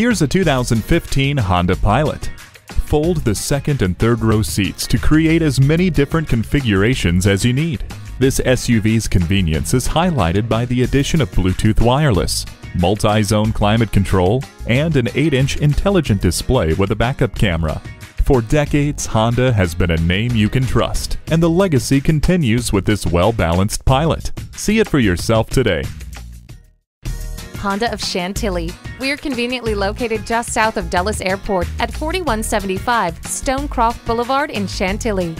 Here's a 2015 Honda Pilot. Fold the second and third row seats to create as many different configurations as you need. This SUV's convenience is highlighted by the addition of Bluetooth wireless, multi-zone climate control, and an 8-inch intelligent display with a backup camera. For decades, Honda has been a name you can trust, and the legacy continues with this well-balanced Pilot. See it for yourself today. Honda of Chantilly. We are conveniently located just south of Dulles Airport at 4175 Stonecroft Boulevard in Chantilly.